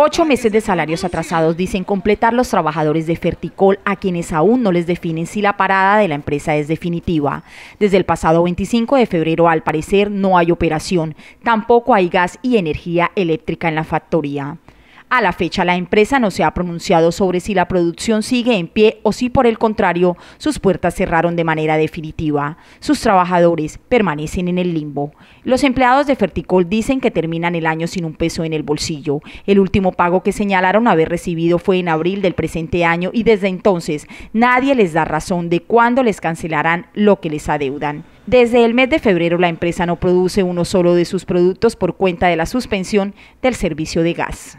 Ocho meses de salarios atrasados dicen completar los trabajadores de Ferticol a quienes aún no les definen si la parada de la empresa es definitiva. Desde el pasado 25 de febrero, al parecer, no hay operación. Tampoco hay gas y energía eléctrica en la factoría. A la fecha, la empresa no se ha pronunciado sobre si la producción sigue en pie o si, por el contrario, sus puertas cerraron de manera definitiva. Sus trabajadores permanecen en el limbo. Los empleados de Ferticol dicen que terminan el año sin un peso en el bolsillo. El último pago que señalaron haber recibido fue en abril del presente año y desde entonces nadie les da razón de cuándo les cancelarán lo que les adeudan. Desde el mes de febrero la empresa no produce uno solo de sus productos por cuenta de la suspensión del servicio de gas.